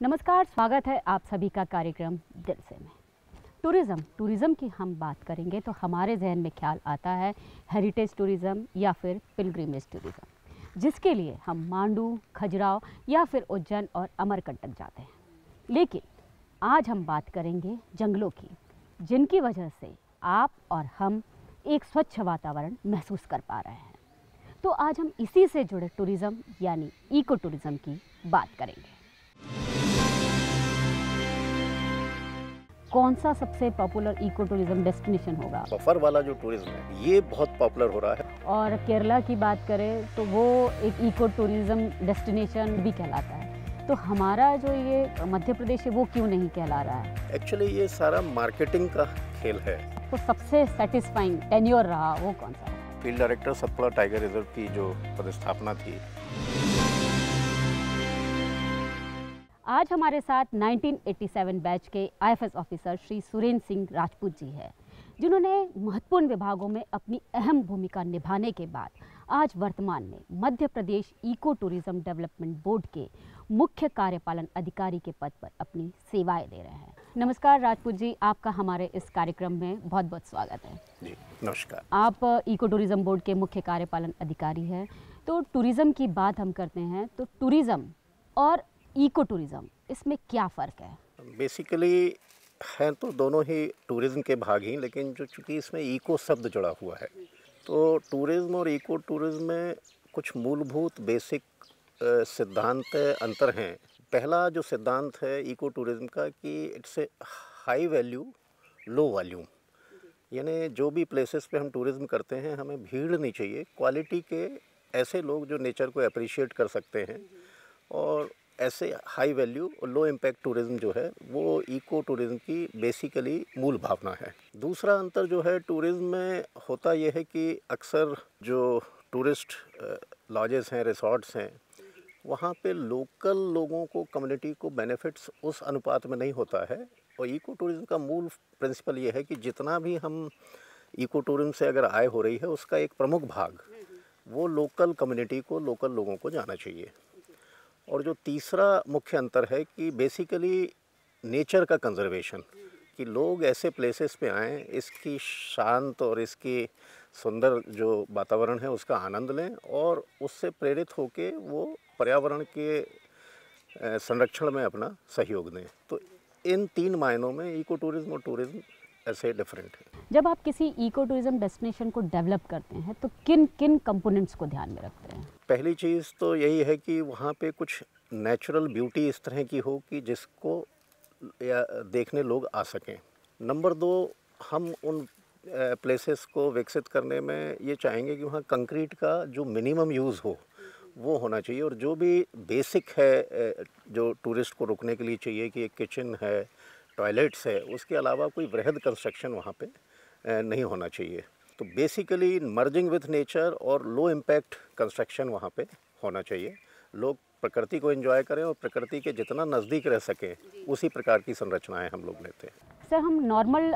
नमस्कार, स्वागत है आप सभी का कार्यक्रम दिल से में। टूरिज़्म टूरिज़्म की हम बात करेंगे तो हमारे जहन में ख्याल आता है हेरिटेज टूरिज़्म या फिर पिलग्रीमेज टूरिज़्म जिसके लिए हम मांडू, खजुराहो या फिर उज्जैन और अमरकंटक जाते हैं। लेकिन आज हम बात करेंगे जंगलों की, जिनकी वजह से आप और हम एक स्वच्छ वातावरण महसूस कर पा रहे हैं। तो आज हम इसी से जुड़े टूरिज़्म यानी इको टूरिज़्म की बात करेंगे। कौन सा सबसे पॉपुलर इको टूरिज़्म डेस्टिनेशन होगा? सफ़र वाला जो टूरिज़्म है ये बहुत पॉपुलर हो रहा है। और केरला की बात करें तो वो एक इको टूरिज़्म डेस्टिनेशन भी कहलाता है। तो हमारा जो ये मध्य प्रदेश है वो क्यों नहीं कहला रहा है? एक्चुअली ये सारा मार्केटिंग का खेल है। तो सबसे सेटिस्फाइंग टेन्योर रहा वो कौन सा? Field director Satpura tiger reserve की जो पदस्थापना थी। आज हमारे साथ 1987 बैच के आईएफएस ऑफिसर श्री सुरेंद्र सिंह राजपूत जी है जिन्होंने महत्वपूर्ण विभागों में अपनी अहम भूमिका निभाने के बाद आज वर्तमान में Madhya Pradesh eco tourism development board के मुख्य कार्यपालन अधिकारी के पद पर अपनी सेवाएँ दे रहे हैं। नमस्कार राजपूत जी आपका हमारे इस कार्यक्रम में बहुत बहुत स्वागत है। जी नमस्कार। आप इको टूरिज़्म बोर्ड के मुख्य कार्यपालन अधिकारी हैं तो टूरिज़्म की बात हम करते हैं तो टूरिज़्म और इको टूरिज़्म इसमें क्या फ़र्क है? बेसिकली हैं तो दोनों ही टूरिज़्म के भाग ही, लेकिन जो चूँकि इसमें इको शब्द जुड़ा हुआ है तो टूरिज़्म और इको टूरिज़्म में कुछ मूलभूत बेसिक सिद्धांत अंतर हैं। पहला जो सिद्धांत है इको टूरिज़्म का कि it's a high value, low volume यानी जो भी प्लेसेस पे हम टूरिज़्म करते हैं, हमें भीड़ नहीं चाहिए, क्वालिटी के ऐसे लोग जो नेचर को अप्रिशिएट कर सकते हैं, और ऐसे हाई वैल्यू और लो इम्पैक्ट टूरिज़्म जो है, वो इको टूरिज़्म की बेसिकली मूल भावना है। दूसरा अंतर जो है टूरिज़्म में होता यह है कि अक्सर जो टूरिस्ट लॉजेस हैं रिसोर्ट्स हैं, वहाँ पे लोकल लोगों को कम्युनिटी को बेनिफिट्स उस अनुपात में नहीं होता है। और इको टूरिज़्म का मूल प्रिंसिपल ये है कि जितना भी हम इको टूरिज़्म से अगर आय हो रही है, उसका एक प्रमुख भाग, वो लोकल कम्युनिटी को लोकल लोगों को जाना चाहिए। और जो तीसरा मुख्य अंतर है कि बेसिकली नेचर का कंजर्वेशन कि लोग ऐसे प्लेसेस पे आएँ, इसकी शांत और इसकी सुंदर जो वातावरण है, उसका आनंद लें और उससे प्रेरित होकर वो पर्यावरण के संरक्षण में अपना सहयोग दें। तो इन तीन मायनों में इको टूरिज़्म और टूरिज़्म ऐसे डिफरेंट है। जब आप किसी इको टूरिज़्म डेस्टिनेशन को डेवलप करते हैं तो किन किन कंपोनेंट्स को ध्यान में रखते हैं? पहली चीज़ तो यही है कि वहाँ पे कुछ नेचुरल ब्यूटी इस तरह की हो कि जिसको या देखने लोग आ सकें। नंबर दो हम उन प्लेसेस को विकसित करने में ये चाहेंगे कि वहाँ कंक्रीट का जो मिनिमम यूज़ हो वो होना चाहिए। और जो भी बेसिक है जो टूरिस्ट को रुकने के लिए चाहिए कि एक किचन है टॉयलेट्स है उसके अलावा कोई वृहद कंस्ट्रक्शन वहाँ पे नहीं होना चाहिए। तो बेसिकली मर्जिंग विथ नेचर और लो इम्पैक्ट कंस्ट्रक्शन वहाँ पे होना चाहिए। लोग प्रकृति को एंजॉय करें और प्रकृति के जितना नज़दीक रह सकें उसी प्रकार की संरचनाएँ हम लोग लेते हैं। सर हम नॉर्मल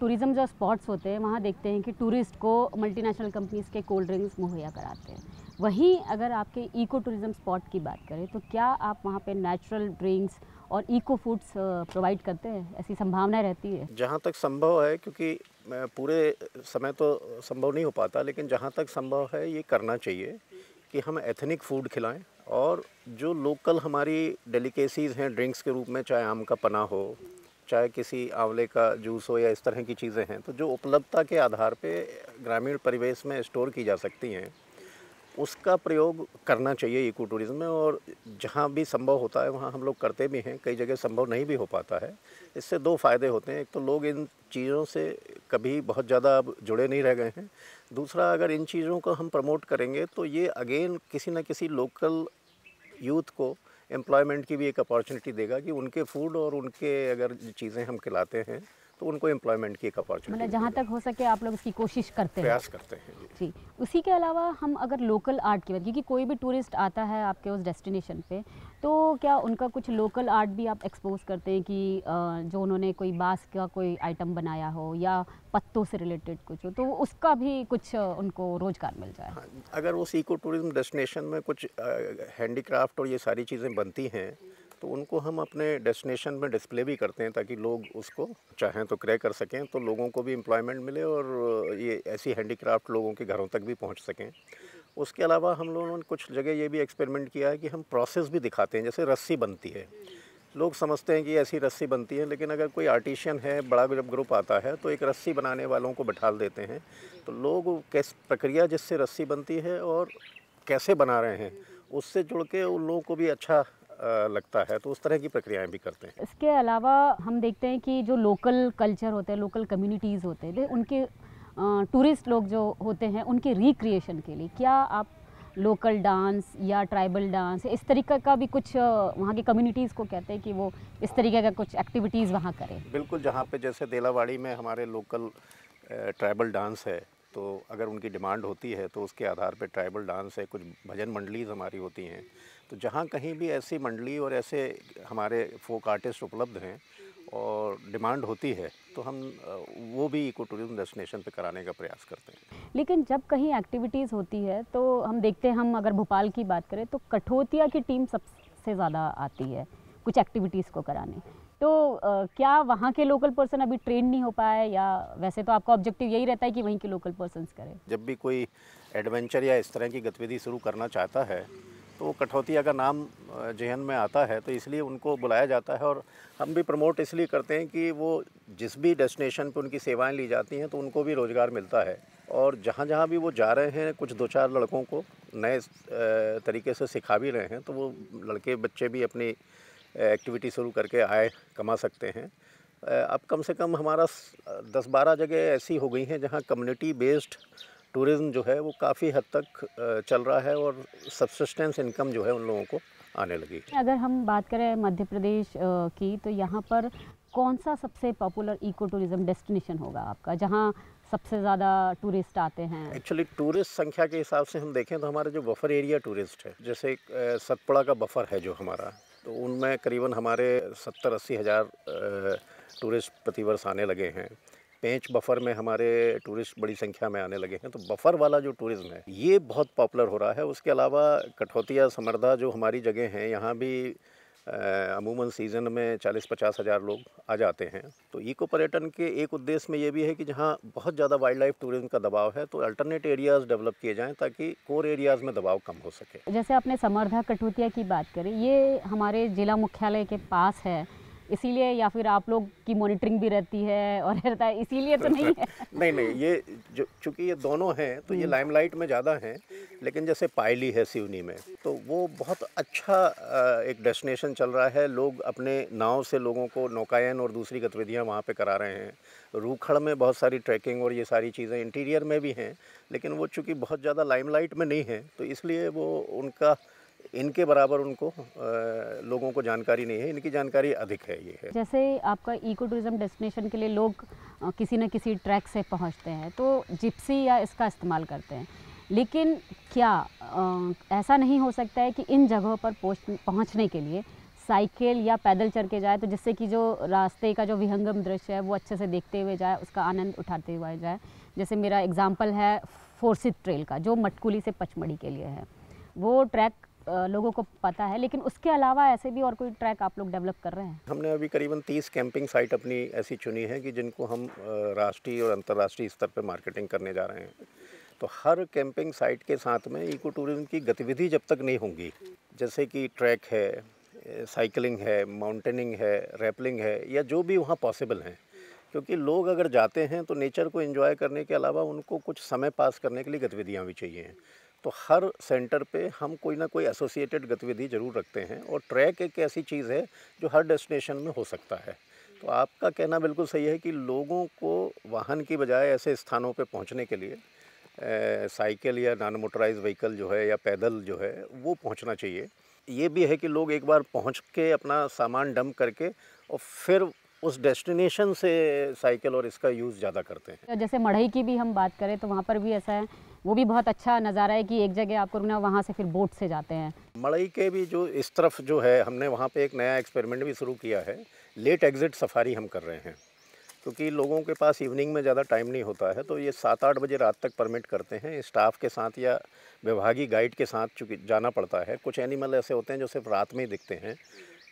टूरिज़्म जो स्पॉट्स होते हैं वहाँ देखते हैं कि टूरिस्ट को मल्टीनेशनल कंपनीज़ के कोल्ड ड्रिंक्स मुहैया कराते हैं। वहीं अगर आपके इको टूरिज़्म स्पॉट की बात करें तो क्या आप वहाँ पे नेचुरल ड्रिंक्स और इको फूड्स प्रोवाइड करते हैं, ऐसी संभावना रहती है। जहाँ तक संभव है, क्योंकि पूरे समय तो संभव नहीं हो पाता, लेकिन जहाँ तक संभव है, ये करना चाहिए कि हम एथनिक फ़ूड खिलाएँ और जो लोकल हमारी डेलिकेसीज़ हैं ड्रिंक्स के रूप में, चाहे आम का पना हो, चाहे किसी आंवले का जूस हो या इस तरह की चीज़ें हैं तो जो उपलब्धता के आधार पे ग्रामीण परिवेश में स्टोर की जा सकती हैं उसका प्रयोग करना चाहिए इको टूरिज़्म में और जहाँ भी संभव होता है वहाँ हम लोग करते भी हैं। कई जगह संभव नहीं भी हो पाता है। इससे दो फ़ायदे होते हैं। एक तो लोग इन चीज़ों से कभी बहुत ज़्यादा अब जुड़े नहीं रह गए हैं। दूसरा, अगर इन चीज़ों को हम प्रमोट करेंगे तो ये अगेन किसी न किसी लोकल यूथ को एम्प्लॉयमेंट की भी एक अपॉर्चुनिटी देगा कि उनके फ़ूड और उनके अगर चीज़ें हम खिलाते हैं तो उनको एम्प्लॉयमेंट की एक अपॉर्चुनिटी मतलब जहाँ तक हो सके आप लोग इसकी कोशिश करते हैं। प्रयास करते हैं जी। उसी के अलावा हम अगर लोकल आर्ट की बात क्योंकि कोई भी टूरिस्ट आता है आपके उस डेस्टिनेशन पे तो क्या उनका कुछ लोकल आर्ट भी आप एक्सपोज करते हैं कि जो उन्होंने कोई बाँस का कोई आइटम बनाया हो या पत्तों से रिलेटेड कुछ हो तो उसका भी कुछ उनको रोज़गार मिल जाए? हाँ, अगर उस इको टूरिज़्म डेस्टिनेशन में कुछ हैंडीक्राफ्ट और ये सारी चीज़ें बनती हैं तो उनको हम अपने डेस्टिनेशन में डिस्प्ले भी करते हैं ताकि लोग उसको चाहें तो क्रय कर सकें तो लोगों को भी एम्प्लॉयमेंट मिले और ये ऐसी हैंडीक्राफ्ट लोगों के घरों तक भी पहुँच सकें। उसके अलावा हम लोगों ने कुछ जगह ये भी एक्सपेरिमेंट किया है कि हम प्रोसेस भी दिखाते हैं, जैसे रस्सी बनती है। लोग समझते हैं कि ऐसी रस्सी बनती है, लेकिन अगर कोई आर्टिशियन है, बड़ा जब ग्रुप आता है तो एक रस्सी बनाने वालों को बैठा देते हैं। तो लोग कैस प्रक्रिया जिससे रस्सी बनती है और कैसे बना रहे हैं, उससे जुड़ के उन लोगों को भी अच्छा लगता है तो उस तरह की प्रक्रियाएँ भी करते हैं। इसके अलावा हम देखते हैं कि जो लोकल कल्चर होते हैं लोकल कम्युनिटीज़ होते हैं उनके टूरिस्ट लोग जो होते हैं उनके रिक्रिएशन के लिए क्या आप लोकल डांस या ट्राइबल डांस इस तरीके का भी कुछ वहाँ की कम्युनिटीज़ को कहते हैं कि वो इस तरीके का कुछ एक्टिविटीज़ वहाँ करें? बिल्कुल जहाँ पे जैसे देलावाड़ी में हमारे लोकल ट्राइबल डांस है तो अगर उनकी डिमांड होती है तो उसके आधार पे ट्राइबल डांस है कुछ भजन मंडलीज हमारी होती हैं। तो जहाँ कहीं भी ऐसी मंडली और ऐसे हमारे फोक आर्टिस्ट उपलब्ध हैं और डिमांड होती है तो हम वो भी इको टूरिज़्म डेस्टिनेशन पे कराने का प्रयास करते हैं। लेकिन जब कहीं एक्टिविटीज़ होती है तो हम देखते हैं हम अगर भोपाल की बात करें तो कठोतिया की टीम सबसे ज़्यादा आती है कुछ एक्टिविटीज़ को कराने। तो आ, क्या वहाँ के लोकल पर्सन अभी ट्रेन नहीं हो पाए या वैसे तो आपका ऑब्जेक्टिव यही रहता है कि वहीं के लोकल पर्सन करें? जब भी कोई एडवेंचर या इस तरह की गतिविधि शुरू करना चाहता है तो कठौतिया का नाम जहन में आता है तो इसलिए उनको बुलाया जाता है और हम भी प्रमोट इसलिए करते हैं कि वो जिस भी डेस्टिनेशन पर उनकी सेवाएँ ली जाती हैं तो उनको भी रोज़गार मिलता है। और जहाँ जहाँ भी वो जा रहे हैं, कुछ दो चार लड़कों को नए तरीके से सिखा भी रहे हैं तो वो लड़के बच्चे भी अपनी एक्टिविटी शुरू करके आए, कमा सकते हैं। अब कम से कम हमारा दस बारह जगह ऐसी हो गई हैं, जहाँ कम्युनिटी बेस्ड टूरिज़्म जो है वो काफ़ी हद तक चल रहा है और सबसिस्टेंस इनकम जो है उन लोगों को आने लगी अगर हम बात करें मध्य प्रदेश की तो यहाँ पर कौन सा सबसे पॉपुलर इको टूरिज़्म डेस्टिनेशन होगा आपका जहाँ सबसे ज़्यादा टूरिस्ट आते हैं? एक्चुअली टूरिस्ट संख्या के हिसाब से हम देखें तो हमारे जो बफर एरिया टूरिस्ट है जैसे सतपुड़ा का बफर है जो हमारा तो उनमें करीबन हमारे सत्तर अस्सी हज़ार टूरिस्ट प्रतिवर्ष आने लगे हैं। पेंच बफर में हमारे टूरिस्ट बड़ी संख्या में आने लगे हैं तो बफर वाला जो टूरिज़्म है, ये बहुत पॉपुलर हो रहा है। उसके अलावा कठौतिया समर्धा जो हमारी जगह हैं, यहाँ भी अमूमन सीज़न में 40-50 हज़ार लोग आ जाते हैं। तो इको पर्यटन के एक उद्देश्य में ये भी है कि जहाँ बहुत ज़्यादा वाइल्ड लाइफ टूरिज़्म का दबाव है तो अल्टरनेट एरियाज़ डेवलप किए जाएँ ताकि कोर एरियाज़ में दबाव कम हो सके। जैसे आपने समर्धा कठौतिया की बात करी, ये हमारे ज़िला मुख्यालय के पास है। इसीलिए या फिर आप लोग की मॉनिटरिंग भी रहती है और रहता है इसीलिए तो नहीं है। नहीं नहीं ये जो चूँकि ये दोनों हैं तो ये लाइमलाइट हम्म। में ज़्यादा हैं लेकिन जैसे पायली है सिवनी में तो वो बहुत अच्छा एक डेस्टिनेशन चल रहा है। लोग अपने नाव से लोगों को नौकायन और दूसरी गतिविधियाँ वहाँ पर करा रहे हैं। रूखड़ में बहुत सारी ट्रैकिंग और ये सारी चीज़ें इंटीरियर में भी हैं लेकिन वो चूँकि बहुत ज़्यादा लाइमलाइट में नहीं है तो इसलिए वो उनका इनके बराबर उनको लोगों को जानकारी नहीं है इनकी जानकारी अधिक है ये है। जैसे आपका इको टूरिज़्म डेस्टिनेशन के लिए लोग किसी न किसी ट्रैक से पहुँचते हैं तो जिप्सी या इसका इस्तेमाल करते हैं। लेकिन क्या आ, ऐसा नहीं हो सकता है कि इन जगहों पर पहुँचने के लिए साइकिल या पैदल चल के जाए तो जिससे कि जो रास्ते का जो विहंगम दृश्य है वो अच्छे से देखते हुए जाए उसका आनंद उठाते हुए जाए। जैसे मेरा एग्ज़ाम्पल है फोर्सित ट्रेल का जो मटकुली से पचमढ़ी के लिए है। वो ट्रैक लोगों को पता है, लेकिन उसके अलावा ऐसे भी और कोई ट्रैक आप लोग डेवलप कर रहे हैं? हमने अभी करीबन 30 कैंपिंग साइट अपनी ऐसी चुनी है कि जिनको हम राष्ट्रीय और अंतर्राष्ट्रीय स्तर पर मार्केटिंग करने जा रहे हैं। तो हर कैंपिंग साइट के साथ में इको टूरिज़्म की गतिविधि जब तक नहीं होंगी, जैसे कि ट्रैक है साइकिलिंग है, माउंटेनिंग है, रैपलिंग है, या जो भी वहाँ पॉसिबल हैं, क्योंकि लोग अगर जाते हैं तो नेचर को एंजॉय करने के अलावा उनको कुछ समय पास करने के लिए गतिविधियाँ भी चाहिए तो हर सेंटर पे हम कोई ना कोई एसोसिएटेड गतिविधि ज़रूर रखते हैं और ट्रैक एक ऐसी चीज़ है जो हर डेस्टिनेशन में हो सकता है। तो आपका कहना बिल्कुल सही है कि लोगों को वाहन की बजाय ऐसे स्थानों पे पहुँचने के लिए साइकिल या नॉन मोटराइज व्हीकल जो है या पैदल जो है वो पहुँचना चाहिए। ये भी है कि लोग एक बार पहुँच के अपना सामान डंप करके और फिर उस डेस्टिनेशन से साइकिल और इसका यूज़ ज़्यादा करते हैं। जैसे मढ़ई की भी हम बात करें तो वहाँ पर भी ऐसा है वो भी बहुत अच्छा नज़ारा है कि एक जगह आपको रुकना वहाँ से फिर बोट से जाते हैं। मड़ई के भी जो इस तरफ़ जो है हमने वहाँ पे एक नया एक्सपेरिमेंट भी शुरू किया है लेट एग्जिट सफारी हम कर रहे हैं। क्योंकि लोगों के पास इवनिंग में ज़्यादा टाइम नहीं होता है तो ये सात आठ बजे रात तक परमिट करते हैं स्टाफ के साथ या विभागीय गाइड के साथ चूँकि जाना पड़ता है। कुछ एनिमल ऐसे होते हैं जो सिर्फ़ रात में ही दिखते हैं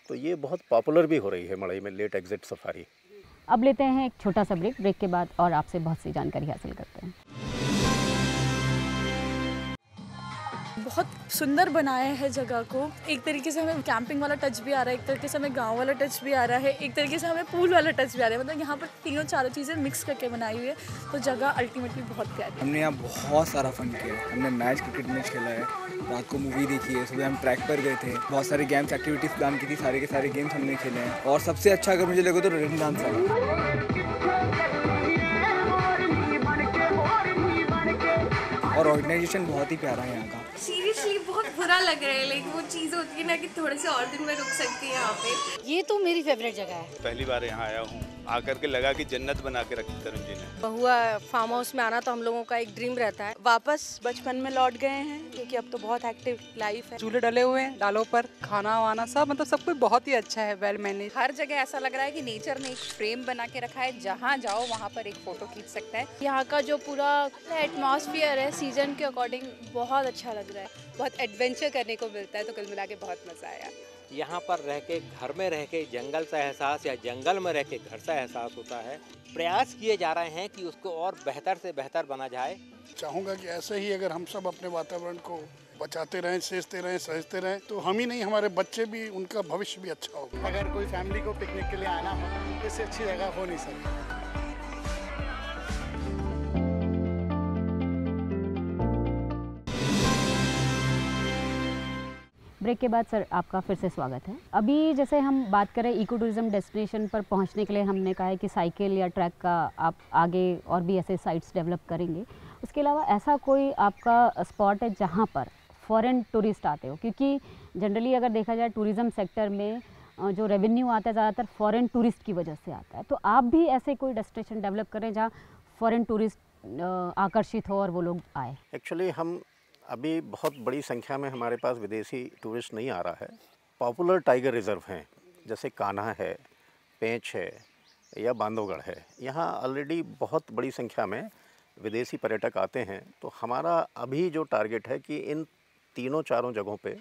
तो ये बहुत पॉपुलर भी हो रही है मड़ई में लेट एग्जिट सफारी अब लेते हैं एक छोटा सा ब्रेक ब्रेक के बाद और आपसे बहुत सी जानकारी हासिल करते हैं। बहुत सुंदर बनाया है जगह को। एक तरीके से हमें कैंपिंग वाला टच भी आ रहा है, एक तरीके से हमें गाँव वाला टच भी आ रहा है, एक तरीके से हमें पूल वाला टच भी आ रहा है। मतलब यहाँ पर तीनों चारों चीज़ें मिक्स करके बनाई हुई है तो जगह अल्टीमेटली बहुत प्यारी है। हमने यहाँ बहुत सारा फन किया हमने मैच क्रिकेट मैच खेला है, रात को मूवी देखी है, सुबह हम ट्रैक पर गए थे। बहुत सारे गेम्स एक्टिविटीज़ प्लान की थी, सारे के सारे गेम्स हमने खेले हैं। और सबसे अच्छा अगर मुझे लगे तो रिटर्न डांस है और ऑर्गेनाइजेशन बहुत ही प्यारा है यहाँ का। सीरियसली बहुत बुरा लग रहा है लेकिन वो चीज़ होती है ना कि थोड़े से और दिन में रुक सकती है यहाँ पे। ये तो मेरी फेवरेट जगह है। पहली बार यहाँ आया हूँ। आकर के लगा कि जन्नत बना के रखी तरुण जी ने हुआ फार्म हाउस में आना तो हम लोगों का एक ड्रीम रहता है। वापस बचपन में लौट गए हैं क्योंकि अब तो बहुत एक्टिव लाइफ है। चूल्हे डले हुए हैं डालों पर खाना वाना सब मतलब सब कुछ बहुत ही अच्छा है वेल मैनेज हर जगह ऐसा लग रहा है कि नेचर ने एक फ्रेम बना के रखा है जहाँ जाओ वहाँ पर एक फ़ोटो खींच सकता है। यहाँ का जो पूरा एटमॉस्फेयर है सीज़न के अकॉर्डिंग बहुत अच्छा लग रहा है। बहुत एडवेंचर करने को मिलता है तो कुल मिला के बहुत मज़ा आया। यहाँ पर रह के घर में रह के जंगल सा एहसास या जंगल में रह के घर सा एहसास होता है। प्रयास किए जा रहे हैं कि उसको और बेहतर से बेहतर बना जाए। चाहूँगा कि ऐसे ही अगर हम सब अपने वातावरण को बचाते रहें सेचते रहें सहजते रहें तो हम ही नहीं हमारे बच्चे भी उनका भविष्य भी अच्छा होगा। अगर कोई फैमिली को पिकनिक के लिए आना हो तो इससे अच्छी जगह हो नहीं सकती। ब्रेक के बाद सर आपका फिर से स्वागत है। अभी जैसे हम बात करें इको टूरिज़्म डेस्टिनेशन पर पहुँचने के लिए हमने कहा है कि साइकिल या ट्रैक का आप आगे और भी ऐसे साइट्स डेवलप करेंगे। उसके अलावा ऐसा कोई आपका स्पॉट है जहाँ पर फॉरेन टूरिस्ट आते हो? क्योंकि जनरली अगर देखा जाए टूरिज़्म सेक्टर में जो रेवेन्यू आता है ज़्यादातर फॉरेन टूरिस्ट की वजह से आता है। तो आप भी ऐसे कोई डेस्टिनेशन डेवलप करें जहाँ फॉरेन टूरिस्ट आकर्षित हो और वो लोग आए? एक्चुअली हम अभी बहुत बड़ी संख्या में हमारे पास विदेशी टूरिस्ट नहीं आ रहा है। पॉपुलर टाइगर रिज़र्व हैं, जैसे कान्हा है, पेंच है या बांधवगढ़ है। यहाँ ऑलरेडी बहुत बड़ी संख्या में विदेशी पर्यटक आते हैं। तो हमारा अभी जो टारगेट है कि इन तीनों चारों जगहों पे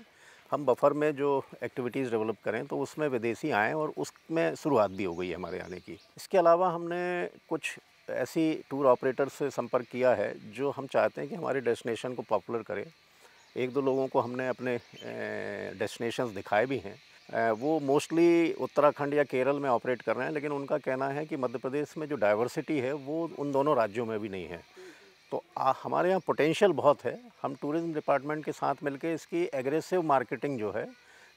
हम बफर में जो एक्टिविटीज़ डेवलप करें तो उसमें विदेशी आएँ और उसमें शुरुआत भी हो गई है हमारे आने की। इसके अलावा हमने कुछ ऐसी टूर ऑपरेटर से संपर्क किया है जो हम चाहते हैं कि हमारे डेस्टिनेशन को पॉपुलर करें। एक दो लोगों को हमने अपने डेस्टिनेशंस दिखाए भी हैं। वो मोस्टली उत्तराखंड या केरल में ऑपरेट कर रहे हैं लेकिन उनका कहना है कि मध्य प्रदेश में जो डाइवर्सिटी है वो उन दोनों राज्यों में भी नहीं है। तो आ, हमारे यहाँ पोटेंशियल बहुत है। हम टूरिज़्म डिपार्टमेंट के साथ मिलकर इसकी एग्रेसिव मार्केटिंग जो है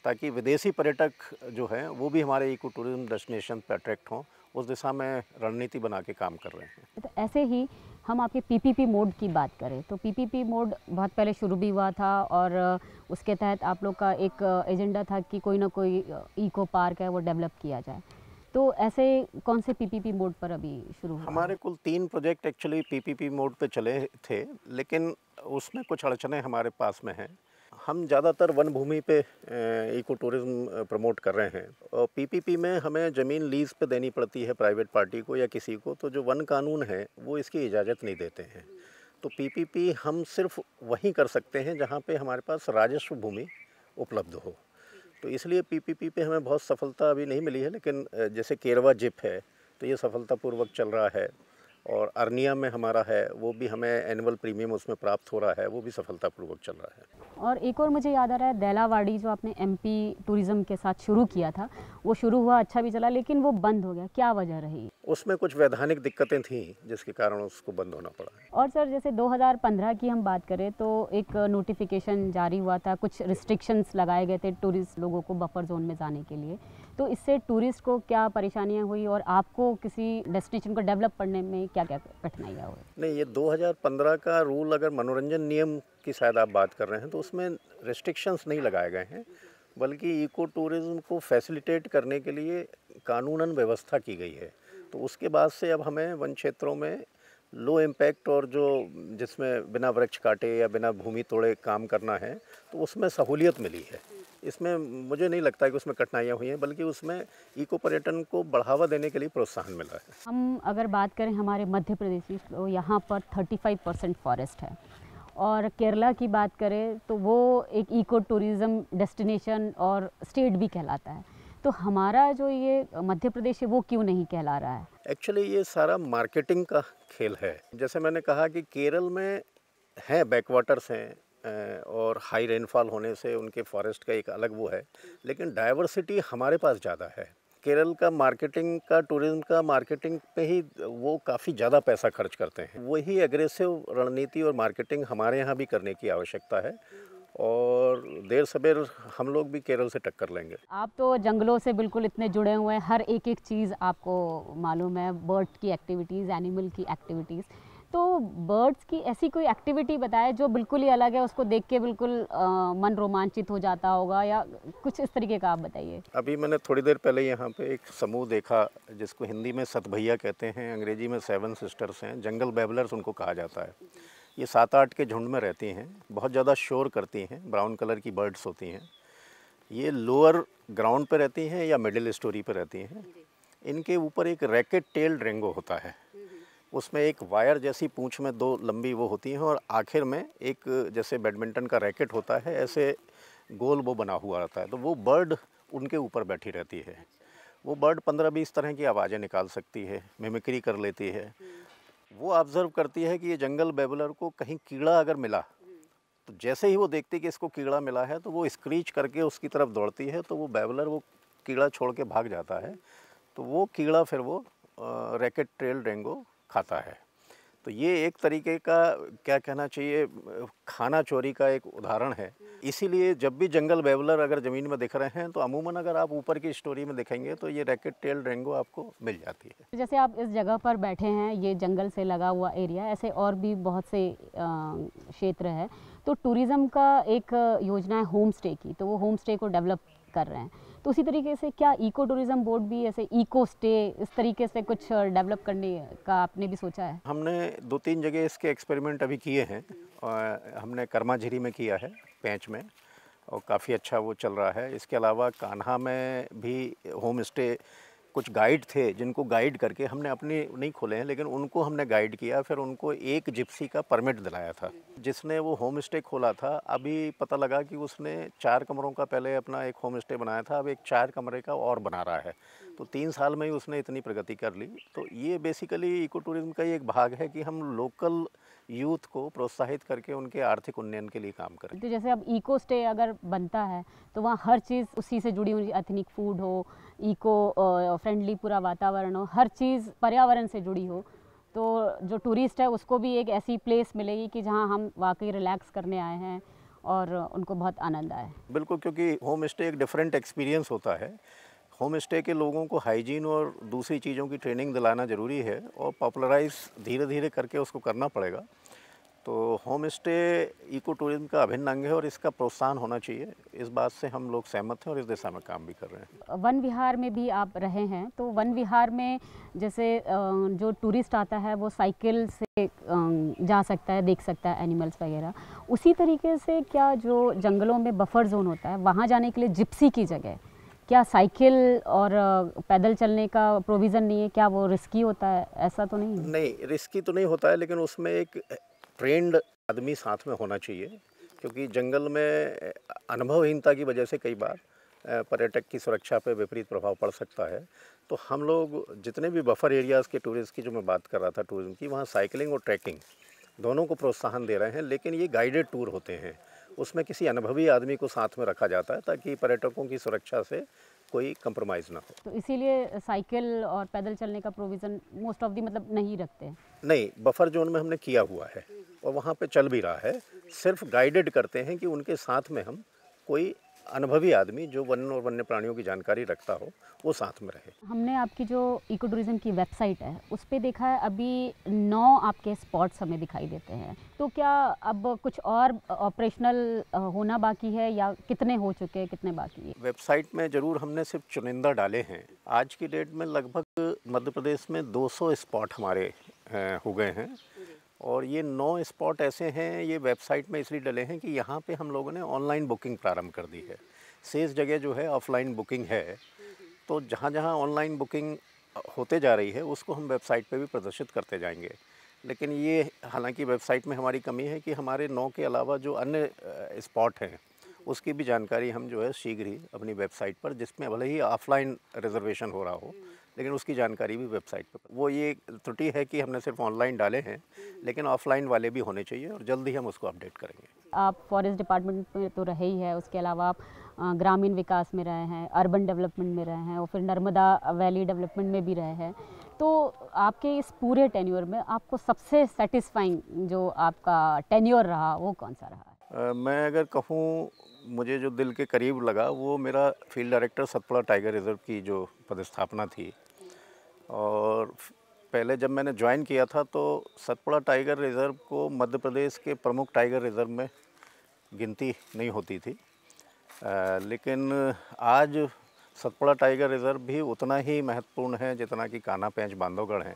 ताकि विदेशी पर्यटक जो हैं वो भी हमारे इको टूरिज़्म डेस्टिनेशन पर अट्रैक्ट हों। उस दिशा में रणनीति बना के काम कर रहे हैं। तो ऐसे ही हम आपके पीपीपी मोड की बात करें तो पीपीपी मोड बहुत पहले शुरू भी हुआ था और उसके तहत आप लोग का एक एजेंडा था कि कोई ना कोई इको पार्क है वो डेवलप किया जाए। तो ऐसे कौन से पीपीपी मोड पर अभी शुरू हुआ? हमारे कुल तीन प्रोजेक्ट एक्चुअली पीपीपी मोड पे चले थे लेकिन उसमें कुछ अड़चने हमारे पास में हैं। हम ज़्यादातर वन भूमि पे इको टूरिज़्म प्रमोट कर रहे हैं। और पीपीपी में हमें ज़मीन लीज़ पे देनी पड़ती है प्राइवेट पार्टी को या किसी को तो जो वन कानून है, वो इसकी इजाज़त नहीं देते हैं। तो पीपीपी हम सिर्फ़ वहीं कर सकते हैं जहाँ पे हमारे पास राजस्व भूमि उपलब्ध हो। तो इसलिए पीपीपी पे हमें बहुत सफलता अभी नहीं मिली है, लेकिन जैसे केरवा जिप है तो ये सफलतापूर्वक चल रहा है। और अर्निया में हमारा है वो भी हमें एनुअल प्रीमियम उसमें प्राप्त हो रहा है वो भी सफलतापूर्वक चल रहा है। और एक और मुझे याद आ रहा है दैलावाड़ी जो आपने एमपी टूरिज़्म के साथ शुरू किया था वो शुरू हुआ अच्छा भी चला लेकिन वो बंद हो गया क्या वजह रही? उसमें कुछ वैधानिक दिक्कतें थीं जिसके कारण उसको बंद होना पड़ा। और सर जैसे 2015 की हम बात करें तो एक नोटिफिकेशन जारी हुआ था कुछ रिस्ट्रिक्शंस लगाए गए थे टूरिस्ट लोगों को बफर जोन में जाने के लिए। तो इससे टूरिस्ट को क्या परेशानियाँ हुई और आपको किसी डेस्टिनेशन को डेवलप करने में क्या क्या कठिनाइयाँ हुई? नहीं, ये 2015 का रूल अगर मनोरंजन नियम की शायद आप बात कर रहे हैं तो उसमें रिस्ट्रिक्शंस नहीं लगाए गए हैं, बल्कि इको टूरिज़्म को फैसिलिटेट करने के लिए कानूनन व्यवस्था की गई है। तो उसके बाद से अब हमें वन क्षेत्रों में लो इम्पैक्ट और जो जिसमें बिना वृक्ष काटे या बिना भूमि तोड़े काम करना है तो उसमें सहूलियत मिली है। इसमें मुझे नहीं लगता है कि उसमें कठिनाइयाँ हुई हैं बल्कि उसमें इको पर्यटन को बढ़ावा देने के लिए प्रोत्साहन मिला है। हम अगर बात करें हमारे मध्य प्रदेश की तो यहाँ पर 35 परसेंट फॉरेस्ट है। और केरला की बात करें तो वो एक इको टूरिज़्म डेस्टिनेशन और स्टेट भी कहलाता है। तो हमारा जो ये मध्य प्रदेश है वो क्यों नहीं कहला रहा है? एक्चुअली ये सारा मार्केटिंग का खेल है। जैसे मैंने कहा कि केरल में हैं बैकवाटर्स हैं और हाई रेनफॉल होने से उनके फॉरेस्ट का एक अलग वो है। लेकिन डाइवर्सिटी हमारे पास ज़्यादा है। केरल का मार्केटिंग का, टूरिज़्म का मार्केटिंग पे ही वो काफ़ी ज़्यादा पैसा खर्च करते हैं। वही एग्रेसिव रणनीति और मार्केटिंग हमारे यहाँ भी करने की आवश्यकता है और देर सवेर हम लोग भी केरल से टक्कर लेंगे। आप तो जंगलों से बिल्कुल इतने जुड़े हुए हैं। हर एक एक चीज़ आपको मालूम है। बर्ड की एक्टिविटीज़, एनिमल की एक्टिविटीज़। तो बर्ड्स की ऐसी कोई एक्टिविटी बताए जो बिल्कुल ही अलग है, उसको देख के बिल्कुल मन रोमांचित हो जाता होगा या कुछ इस तरीके का आप बताइए? अभी मैंने थोड़ी देर पहले यहाँ पे एक समूह देखा जिसको हिंदी में सत भैया कहते हैं, अंग्रेज़ी में सेवन सिस्टर्स हैं, जंगल बेबलर्स उनको कहा जाता है। ये सात आठ के झुंड में रहती हैं, बहुत ज़्यादा शोर करती हैं ब्राउन कलर की बर्ड्स होती हैं। ये लोअर ग्राउंड पर रहती हैं या मिडिल स्टोरी पर रहती हैं। इनके ऊपर एक रैकेट टेल्ड रेंगो होता है। उसमें एक वायर जैसी पूंछ में दो लंबी वो होती हैं और आखिर में एक जैसे बैडमिंटन का रैकेट होता है, ऐसे गोल वो बना हुआ रहता है। तो वो बर्ड उनके ऊपर बैठी रहती है। वो बर्ड पंद्रह बीस तरह की आवाज़ें निकाल सकती है, मिमिक्री कर लेती है। वो ऑब्ज़र्व करती है कि ये जंगल बेबलर को कहीं कीड़ा अगर मिला तो जैसे ही वो देखती कि इसको कीड़ा मिला है तो वो स्क्रीच करके उसकी तरफ़ दौड़ती है तो वो बेबलर वो कीड़ा छोड़ के भाग जाता है। तो वो कीड़ा फिर वो रैकेट, ट्रेल, रेंगो खाता है। तो ये एक तरीके का क्या कहना चाहिए, खाना चोरी का एक उदाहरण है। इसीलिए जब भी जंगल बेबलर अगर ज़मीन में दिख रहे हैं तो अमूमन अगर आप ऊपर की स्टोरी में देखेंगे तो ये रैकेट टेल रेंगो आपको मिल जाती है। जैसे आप इस जगह पर बैठे हैं, ये जंगल से लगा हुआ एरिया, ऐसे और भी बहुत से क्षेत्र है तो टूरिज़्म का एक योजना है होम स्टे की तो वो होम स्टे को डेवलप कर रहे हैं। तो उसी तरीके से क्या इको टूरिज़्म बोर्ड भी ऐसे इको स्टे इस तरीके से कुछ डेवलप करने का आपने भी सोचा है? हमने दो तीन जगह इसके एक्सपेरिमेंट अभी किए हैं, और हमने कर्माझिरी में किया है, पैंच में, और काफ़ी अच्छा वो चल रहा है। इसके अलावा कान्हा में भी होम स्टे कुछ गाइड थे, जिनको गाइड करके हमने अपने नहीं खोले हैं, लेकिन उनको हमने गाइड किया, फिर उनको एक जिप्सी का परमिट दिलाया था, जिसने वो होम स्टे खोला था। अभी पता लगा कि उसने चार कमरों का पहले अपना एक होम स्टे बनाया था, अब एक चार कमरे का और बना रहा है। तो तीन साल में ही उसने इतनी प्रगति कर ली। तो ये बेसिकली इको टूरिज़्म का ही एक भाग है कि हम लोकल यूथ को प्रोत्साहित करके उनके आर्थिक उन्नयन के लिए काम करें। तो जैसे अब इको स्टे अगर बनता है तो वहाँ हर चीज़ उसी से जुड़ी हुई एथनिक फ़ूड हो इको फ्रेंडली पूरा वातावरण हो हर चीज़ पर्यावरण से जुड़ी हो तो जो टूरिस्ट है उसको भी एक ऐसी प्लेस मिलेगी कि जहाँ हम वाकई रिलैक्स करने आए हैं और उनको बहुत आनंद आए। बिल्कुल क्योंकि होम स्टे एक डिफरेंट एक्सपीरियंस होता है। होम स्टे के लोगों को हाइजीन और दूसरी चीज़ों की ट्रेनिंग दिलाना ज़रूरी है और पॉपुलराइज धीरे धीरे करके उसको करना पड़ेगा। तो होम स्टे इको टूरिज़्म का अभिन्न अंग है और इसका प्रोत्साहन होना चाहिए। इस बात से हम लोग सहमत हैं और इस दिशा में काम भी कर रहे हैं। वन विहार में भी आप रहे हैं तो वन विहार में जैसे जो टूरिस्ट आता है, वो साइकिल से जा सकता है, देख सकता है, एनिमल्स वगैरह। उसी तरीके से क्या जो जंगलों में बफर जोन होता है, वहाँ जाने के लिए जिप्सी की जगह क्या साइकिल और पैदल चलने का प्रोविज़न नहीं है? क्या वो रिस्की होता है? ऐसा तो नहीं नहीं रिस्की तो नहीं होता है, लेकिन उसमें एक ट्रेंड आदमी साथ में होना चाहिए, क्योंकि जंगल में अनुभवहीनता की वजह से कई बार पर्यटक की सुरक्षा पर विपरीत प्रभाव पड़ सकता है। तो हम लोग जितने भी बफर एरियाज़ के टूरिस्ट की जो मैं बात कर रहा था टूरिज़्म की, वहाँ साइकिलिंग और ट्रैकिंग दोनों को प्रोत्साहन दे रहे हैं, लेकिन ये गाइडेड टूर होते हैं। उसमें किसी अनुभवी आदमी को साथ में रखा जाता है ताकि पर्यटकों की सुरक्षा से कोई कंप्रोमाइज़ ना हो। तो इसीलिए साइकिल और पैदल चलने का प्रोविज़न मोस्ट ऑफ़ दी मतलब नहीं रखते? नहीं बफर जोन में हमने किया हुआ है और वहाँ पे चल भी रहा है। सिर्फ़ गाइडेड करते हैं कि उनके साथ में हम कोई अनुभवी आदमी जो वन और वन्य प्राणियों की जानकारी रखता हो वो साथ में रहे। हमने आपकी जो इको टूरिज़्म की वेबसाइट है उस पर देखा है अभी नौ आपके स्पॉट्स हमें दिखाई देते हैं। तो क्या अब कुछ और ऑपरेशनल होना बाकी है या कितने हो चुके हैं कितने बाकी है? वेबसाइट में ज़रूर हमने सिर्फ़ चुनिंदा डाले हैं। आज की डेट में लगभग मध्य प्रदेश में 200 स्पॉट हमारे हो गए हैं। और ये नौ स्पॉट ऐसे हैं, ये वेबसाइट में इसलिए डले हैं कि यहाँ पे हम लोगों ने ऑनलाइन बुकिंग प्रारंभ कर दी है। शेष जगह जो है ऑफलाइन बुकिंग है। तो जहाँ जहाँ ऑनलाइन बुकिंग होते जा रही है, उसको हम वेबसाइट पे भी प्रदर्शित करते जाएँगे। लेकिन ये हालाँकि वेबसाइट में हमारी कमी है कि हमारे नौ के अलावा जो अन्य स्पॉट हैं, उसकी भी जानकारी हम जो है शीघ्र ही अपनी वेबसाइट पर, जिसमें भले ही ऑफलाइन रिजर्वेशन हो रहा हो लेकिन उसकी जानकारी भी वेबसाइट पर वो ये त्रुटि है कि हमने सिर्फ़ ऑनलाइन डाले हैं लेकिन ऑफलाइन वाले भी होने चाहिए और जल्द ही हम उसको अपडेट करेंगे। आप फॉरेस्ट डिपार्टमेंट में तो रहे ही है उसके अलावा आप ग्रामीण विकास में रहे हैं अर्बन डेवलपमेंट में रहे हैं और फिर नर्मदा वैली डेवलपमेंट में भी रहे हैं। तो आपके इस पूरे टेन्योर में आपको सबसे सेटिस्फाइंग जो आपका टेन्योर रहा वो कौन सा रहा? है मैं अगर कहूँ मुझे जो दिल के करीब लगा वो मेरा field director Satpura tiger reserve की जो पदस्थापना थी और पहले जब मैंने ज्वाइन किया था तो सतपुड़ा टाइगर रिज़र्व को मध्य प्रदेश के प्रमुख टाइगर रिज़र्व में गिनती नहीं होती थी। अ, लेकिन आज सतपुड़ा टाइगर रिज़र्व भी उतना ही महत्वपूर्ण है जितना कि काना पेंच बांधवगढ़ है।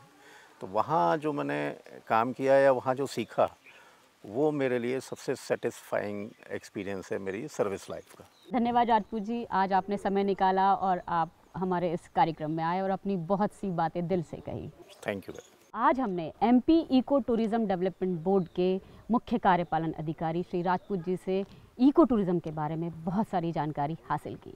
तो वहाँ जो मैंने काम किया या वहाँ जो सीखा वो मेरे लिए सबसे सेटिस्फाइंग एक्सपीरियंस है मेरी सर्विस लाइफ का। धन्यवाद राजपूत जी आज आपने समय निकाला और आप हमारे इस कार्यक्रम में आए और अपनी बहुत सी बातें दिल से कही। थैंक यू आज हमने MP eco tourism development board के मुख्य कार्यपालन अधिकारी श्री राजपूत जी से इको टूरिज़्म के बारे में बहुत सारी जानकारी हासिल की।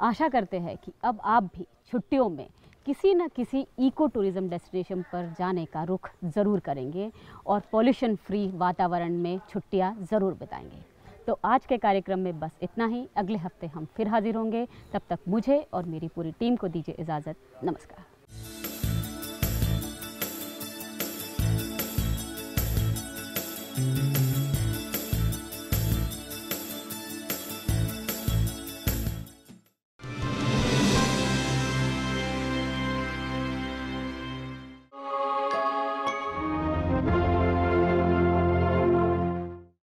आशा करते हैं कि अब आप भी छुट्टियों में किसी न किसी इको टूरिज़्म डेस्टिनेशन पर जाने का रुख ज़रूर करेंगे और पॉल्यूशन फ्री वातावरण में छुट्टियाँ ज़रूर बिताएँगे। तो आज के कार्यक्रम में बस इतना ही। अगले हफ़्ते हम फिर हाजिर होंगे। तब तक मुझे और मेरी पूरी टीम को दीजिए इजाज़त। नमस्कार।